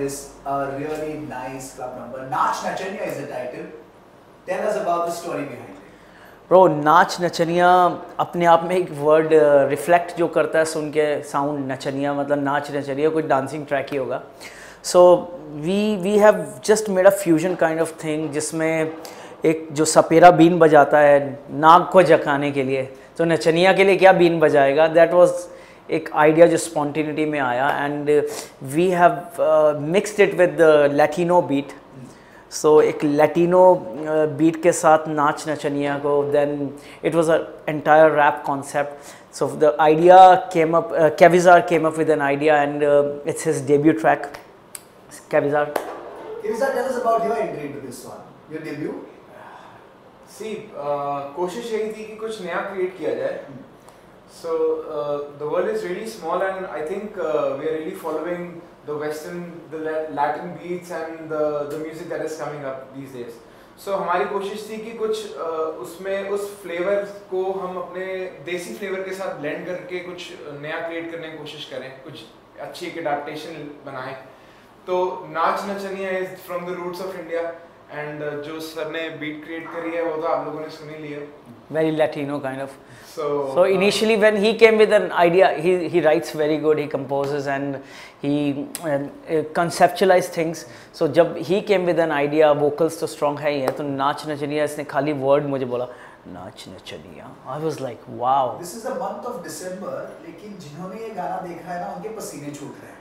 is a really nice club number. Nach Nachanya is the title. Tell us about the story behind it. Bro Naach Nachniya अपने आप में एक word reflect जो करता है, सुन के साउंड नचनिया मतलब नाच नचनिया कोई डांसिंग ट्रैक ही होगा so we we have just made a fusion kind of thing जिसमें एक जो सपेरा बीन बजाता है, नाग को जकाने के लिए तो नचनिया के लिए क्या बीन बजाएगा दैट वाज एक आइडिया जो स्पॉन्टिनिटी में आया and we have mixed it with Latino beat so एक लैटिनो बीट के साथ नाच नचनिया को then it was a entire rap concept so the idea came up Kivisa came up with an idea and it's his debut track Kivisa Kivisa, tell us about your entry into this one. Your debut. See कोशिश यही थी कि कुछ नया create किया जाए। So the world is really small and I think we are really following the western the Latin beats and the the music that is coming up these days so हमारी कोशिश थी कि कुछ uh, उसमें उस flavour को हम अपने देसी फ्लेवर के साथ ब्लेंड करके कुछ नया क्रिएट करने की कोशिश करें कुछ अच्छी एक अडाप्टेशन बनाएँ। तो Naach Nachniya is from the roots of India and जो सर ने बीट क्रिएट करी है वो तो आप लोगों ने सुनी ली है very Latino kind of. So So initially, when he came with an idea, he, he writes very good. He composes and he uh, uh, conceptualize things. So जब he came with an idea, vocals तो strong है ही है तो नाच नचनिया इसने खाली word मुझे बोला नाच नचनिया I was like wow. This is the month of December, लेकिन जिन्होंने ये गाना देखा है ना उनके पसीने छूट रहे हैं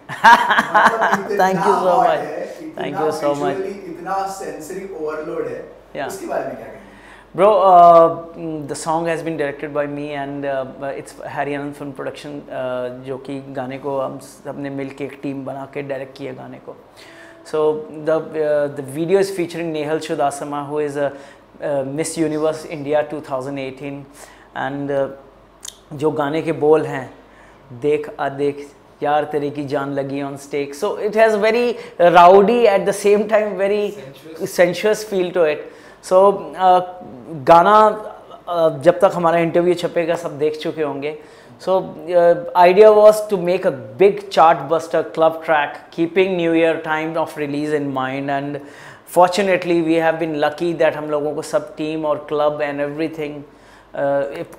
मतलब इतना Thank you so hot much. है, Thank इतना सेंसरी ओवरलोड है yeah. उसके बारे में क्या कहें Bro, uh, mm, the song has been directed by me and uh, uh, it's Harry Anand Film Production uh, जो कि गाने को हम सबने मिल के एक टीम बना के डायरेक्ट किया गाने को so the video is featuring Nehal Chudasama who is Miss Universe India 2018 and जो गाने के बोल हैं देख आ देख यार तेरे की जान लगी on stake so it has very rowdy at the same time very Sensuous. Sensuous feel to it so गाना uh, जब तक हमारा इंटरव्यू छपेगा सब देख चुके होंगे. So idea was to make a big chart buster club track keeping new year time of release in mind and fortunately we have been lucky that हम लोगों को सब टीम और club and everything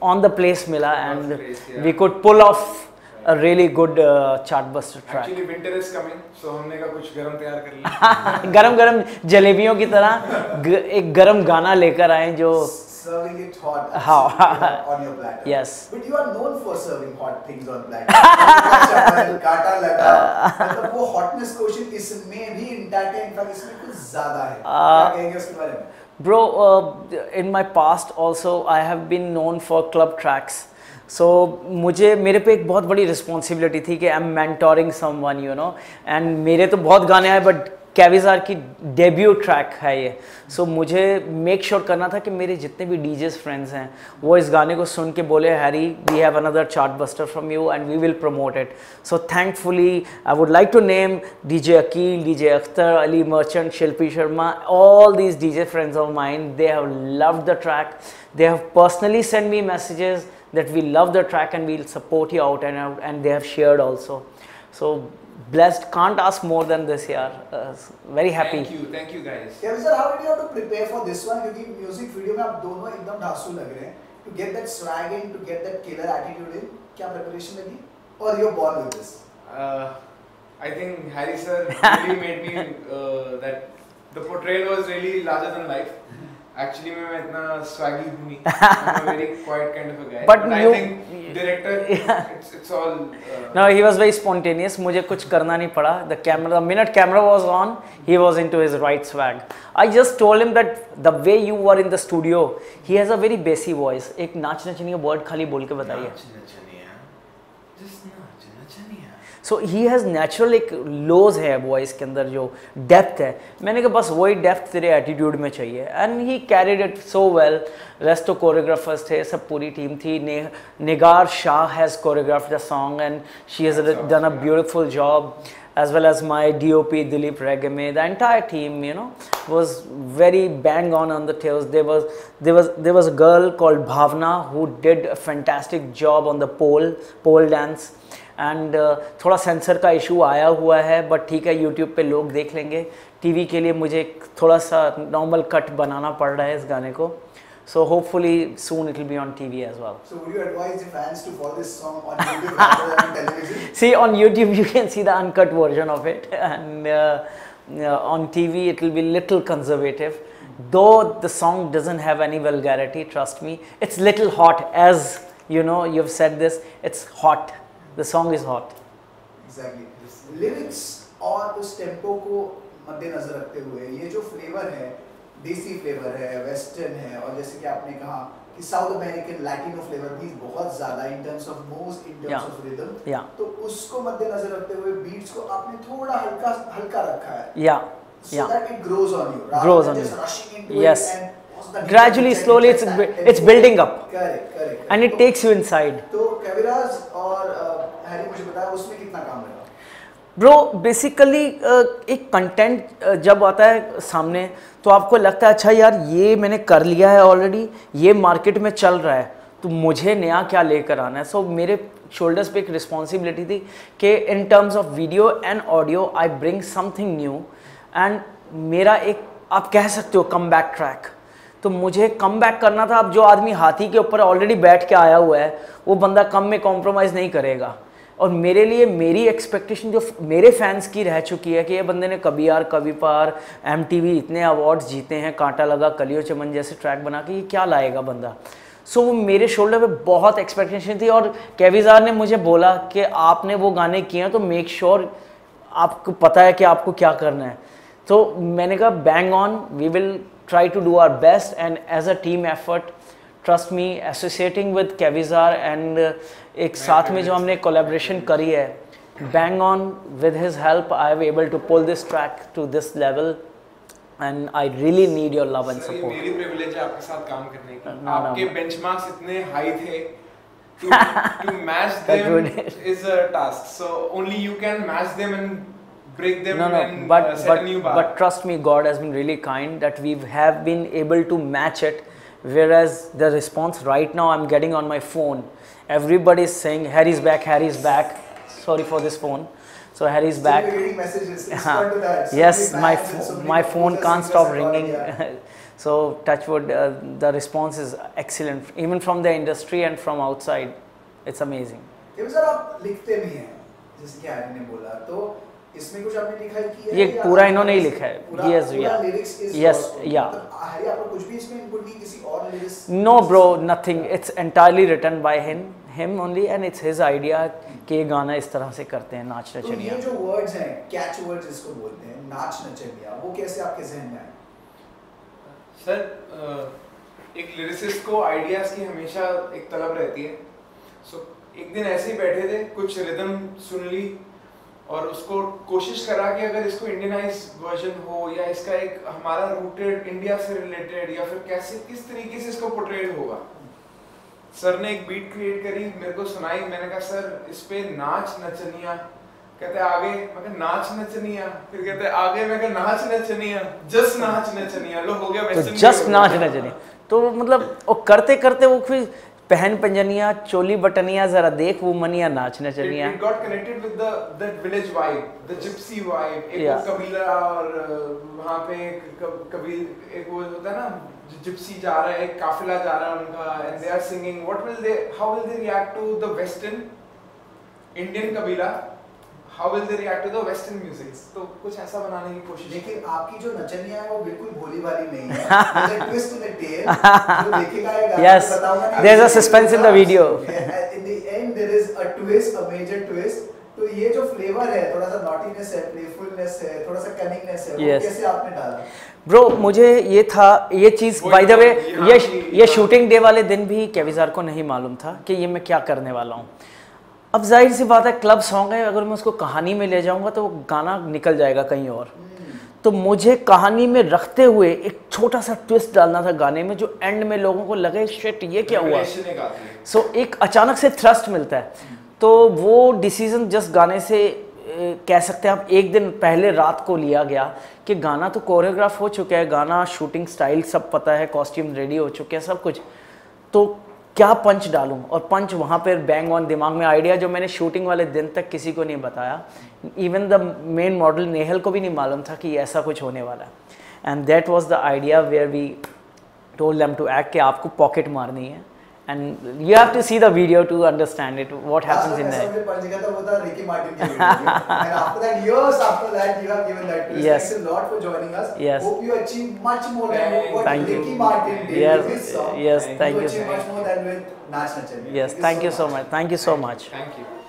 on the place मिला. And we could pull off a really good uh, chart buster track. Actually winter is coming so हमने का कुछ गरम तैयार कर लिया गरम गरम जलेबियों की तरह ग, एक गरम गाना लेकर आए जो serving it hot How? on your platter. Yes. But you are known for serving hot things on platter. काटा लगा मतलब वो hotness quotient इसमें भी intact है इनफैक्ट इसमें कुछ ज़्यादा है क्या कहेंगे उसके बारे में Bro, uh, in my past also I have been known for club tracks. So मुझे मेरे पे एक बहुत बड़ी रिस्पॉन्सिबिलिटी थी कि I am mentoring someone you know and मेरे तो बहुत गाने आए बट कैविजार की डेब्यू ट्रैक है ये. सो so, मुझे मेक श्योर sure करना था कि मेरे जितने भी डीजेस फ्रेंड्स हैं वो इस गाने को सुन के बोले Harry we have another chart buster from you and we will promote it so thankfully I would like to name D J Akeel D J Akhtar Ali Merchant Shilpi Sharma all these DJ friends of mind they have love the track they have personally send me messages. that we love the track and we'll support you out and out and they have shared also. So blessed can't ask more than this year uh, very happy. Thank you thank you guys. Yeah sir how did you have to prepare for this one? Kyunki music video mein aap dono ekdam dhasu lag rahe hain to get that swag in to get that killer attitude in kya preparation lagi or you're born with this. Uh, i think harry sir really made me uh, that the portrayal was really larger than life. Actually मैं मैं इतना swaggy हूँ नहीं। I am very quiet kind of a guy but I think director it's all no he was very spontaneous मुझे कुछ करना नहीं पड़ा। The camera the minute camera was on he was into his right swag I just told him that the way you are in the studio he has a very bassy voice एक नाच नाचनी word खाली बोल के बताइए। नाच नचनी just हाँ। सो he has natural एक लोज है वॉइस के अंदर जो डेप्थ है। मैंने कहा बस वही डेप्थ तेरे एटीट्यूड में चाहिए। And he carried it so well rest तो कोरियोग्राफर्स थे सब पूरी टीम थी। Nigar Shah has choreograph the song and she has done a beautiful job as well as my D O P Dilip रेग Regmi the entire team you know was very bang on on the the they was a girl called Bhavna who did fantastic job on the pole pole dance and थोड़ा censor का issue आया हुआ है but ठीक है YouTube पे लोग देख लेंगे। टीवी के लिए मुझे थोड़ा सा नॉर्मल कट बनाना पड़ रहा है इस गाने को। So hopefully soon it will be on TV as well see on YouTube you can see the uncut version of it and on TV it will be little conservative though the song doesn't have any vulgarity trust me it's little hot as you know you said this it's hot The song is hot. Exactly. Lyrics और उस tempo को मद्देनजर रखते हुए ये जो flavour है देसी फ्लेवर है वेस्टर्न है और जैसे कि आपने कहा कि साउथ अमेरिकन लैटिनो फ्लेवर भी बहुत ज़्यादा in terms of moves in terms Yeah. Of rhythm Yeah. तो उसको मद्देनजर रखते हुए बीट्स को आपने थोड़ा हल्का हल्का रखा है Yeah. so Yeah. that it grows on you rather Grows than on just you. rushing into Yes. it and Gradually, slowly, it's it's building up. Correct, correct. And it तो- takes you inside. तो कविराज और Harry मुझे बताया उसमें कितना काम bro basically एक content जब आता है सामने तो आपको लगता है अच्छा यार ये मैंने कर लिया है ऑलरेडी ये मार्केट में चल रहा है तो मुझे नया क्या लेकर आना है? सो so, मेरे शोल्डर्स पे एक रिस्पॉन्सिबिलिटी थी कि in terms of video and audio I bring something new and मेरा एक आप कह सकते हो कम बैक ट्रैक तो मुझे कम बैक करना था। अब जो आदमी हाथी के ऊपर ऑलरेडी बैठ के आया हुआ है वो बंदा कम में कॉम्प्रोमाइज़ नहीं करेगा। और मेरे लिए मेरी एक्सपेक्टेशन जो मेरे फैंस की रह चुकी है कि ये बंदे ने कभी यार कभी पार एमटीवी इतने अवार्ड्स जीते हैं कांटा लगा कलियो चमन जैसे ट्रैक बना के ये क्या लाएगा बंदा? सो so, वो मेरे शोल्डर पे बहुत एक्सपेक्टेशन थी और केविजार ने मुझे बोला कि आपने वो गाने किए हैं तो मेक श्योर sure आपको पता है कि आपको क्या करना है। तो मैंने कहा bang on we will try to do our best and as a team effort trust me associating with केविजार and एक साथ में जो हमने कोलेब्रेशन करी है bang on with his help I have able to pull this track to this level and I really need your love and sir, ये support मेरी privilege है आपके साथ काम करने की No, no, आपके no. बेंचमार्क्स इतने हाई थे to to match Touch them wood. is a task so only you can match them and break them no no and but uh, set but a new bar but trust me god has been really kind that we have been able to match it whereas the response right now i'm getting on my phone everybody is saying harry's back harry's back sorry for this phone so harry's So back you're getting messages. हाँ. Respond to that. So yes many my fans and so pho- many my phone composers, can't singers stop have called, ringing yeah. so touchwood uh, the response is excellent even from the industry and from outside it's amazing ये भी sir आप लिखते भी हैं जैसे कि Harry ने बोला तो इसमें कुछ आपने लिखा है कि ये पूरा इन्होंने ही लिखा है। नहीं किसी और lyrics No, bro, nothing. It's entirely written by him, him only, and it's his idea कि ये गाना इस तरह से करते हैं नाच नचनिया तो ये जो वर्ड्स हैं कैच वर्ड्स जिसको बोलते हैं नाच नचनिया वो कैसे आपके जहन में आए? सर एक लिरिसिस्ट को आइडियाज़ की हमेशा एक तलब रहती है। सो एक दिन ऐसे ही बैठे थे कुछ रिदम सुन ली और उसको कोशिश करा कि अगर इसको इंडियनाइज वर्जन हो या इसका एक हमारा रूटेड इंडिया से रिलेटेड या फिर कैसे किस तरीके से इसको पोर्ट्रेट होगा? सर ने एक बीट क्रिएट करी मेरे को सुनाई मैंने कहा सर इस पे नाच नचनिया। कहते आगे? मैं कहा नाच नचनिया। फिर कहते आगे? मैं कहा नाच नचनिया जस्ट नाच नचनिया। लो हो गया तो जस्ट नाच नचनिया। तो मतलब वो करते करते वो फिर पहन पंजनिया चोली बटनिया जरा देख वो मनिया नाच It, नचनिया it got connected with the that village vibe, the gypsy vibe. एक Yeah. कबीला और अ, वहाँ पे एक कबील एक वो होता है ना gypsy जा रहा है एक काफिला जा रहा है उनका and they are singing. What will they? How will they react to the Western Indian कबीला? How will they react to the Western music? तो कुछ ऐसा बनाने की कोशिश। लेकिन आपकी जो नचनिया है वो बिल्कुल भोली भाली नहीं है twist in the tale जो देखेगा ये गाना Yes. बताऊँगा नहीं। There's a suspense in the video. Yeah, in the end there is a twist a major twist तो ये जो फ्लेवर है थोड़ा सा नॉटीनेस है प्लेफुलनेस है थोड़ा सा कनिंगनेस है वो Yes. कैसे आपने डाला ब्रो मुझे ये था ये चीज़ बाय द वे ये ये शूटिंग डे वाले दिन भी केविजार को नहीं मालूम था कि ये मैं क्या करने वाला हूँ अब ज़ाहिर सी बात है क्लब सॉन्ग है अगर मैं उसको कहानी में ले जाऊँगा तो वो गाना निकल जाएगा कहीं और। तो मुझे कहानी में रखते हुए एक छोटा सा ट्विस्ट डालना था गाने में जो एंड में लोगों को लगे शिट ये क्या हुआ। सो एक अचानक से थ्रस्ट मिलता है। तो वो डिसीज़न जस्ट गाने से ए, कह सकते हैं आप एक दिन पहले रात को लिया गया कि गाना तो कोरियोग्राफ हो चुका है गाना शूटिंग स्टाइल सब पता है कॉस्ट्यूम रेडी हो चुके हैं सब कुछ। तो क्या पंच डालूं? और पंच वहाँ पर बैंग ऑन दिमाग में आइडिया जो मैंने शूटिंग वाले दिन तक किसी को नहीं बताया। Even the main model Nehal को भी नहीं मालूम था कि ऐसा कुछ होने वाला है। And that was the idea where we told them to act कि आपको पॉकेट मारनी है। And you have to see the video to understand it what happens in there. and after that years after that you have given that. Yes. thanks a lot for joining us. Yes. Hope you achieve much more than what thank Ricky you. Martin did yes with his song. yes you thank you. achieve much more than with Nach Nachal yes thank you so much. thank you so much. Thank you